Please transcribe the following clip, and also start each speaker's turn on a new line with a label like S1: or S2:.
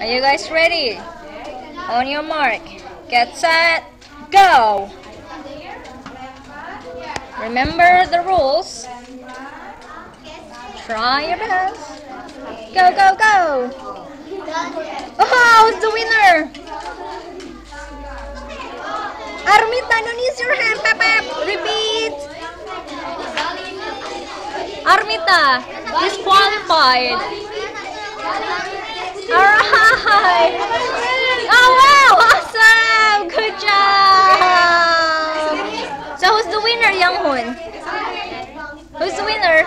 S1: Are you guys ready? On your mark, get set, go! Remember the rules. Try your best. Go, go, go! Oh, who's the winner? Armita, don't use your hand, Pep, Pep. Repeat. Armita, disqualified. So who's the winner, Young Hoon? Who's the winner?